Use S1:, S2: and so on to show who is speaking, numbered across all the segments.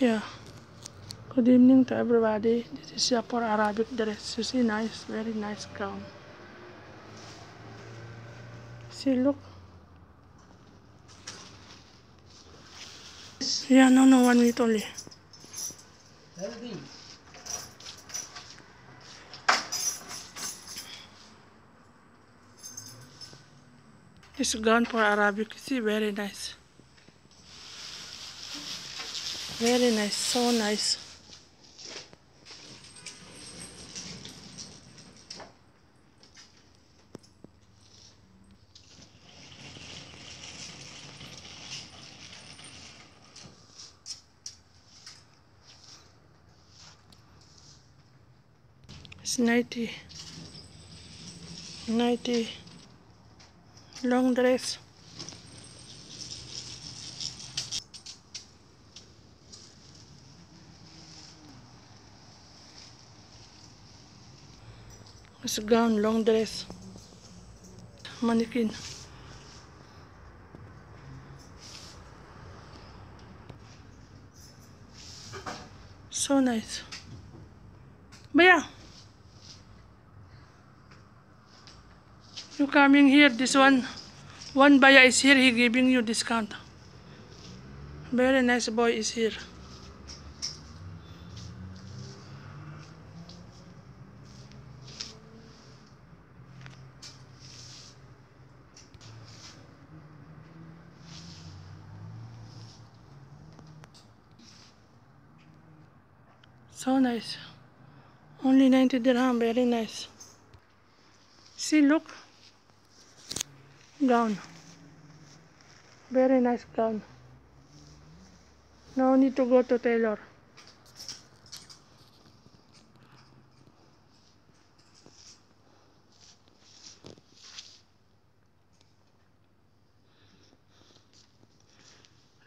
S1: Yeah. Good evening to everybody. This is Yapor Arabic dress. You see, nice, very nice gown. See, look. Yeah, no, no, one minute only. This gown for Arabic. You see, very nice. Very nice, so nice. It's 90. 90. Long dress. It's a gown, long dress. Mannequin. So nice. Baya. You coming here, this one. One Baya is here, he giving you discount. Very nice boy is here. So nice. Only 90 dirham, very nice. See, look. Gown. Very nice gown. No need to go to tailor.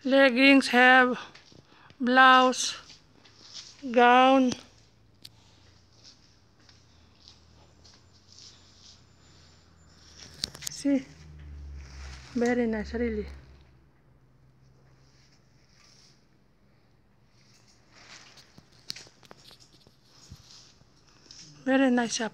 S1: Leggings have blouse, gown. See, very nice, really. Very nice shop.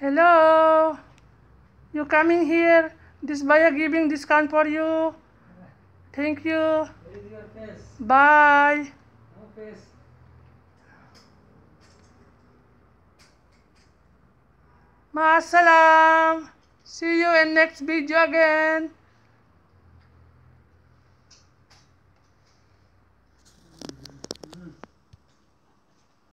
S1: Hello. You coming here? This buyer giving discount for you. Thank you.
S2: Where is your face?
S1: Bye.
S2: No.
S1: Maasalam. See you in next video again.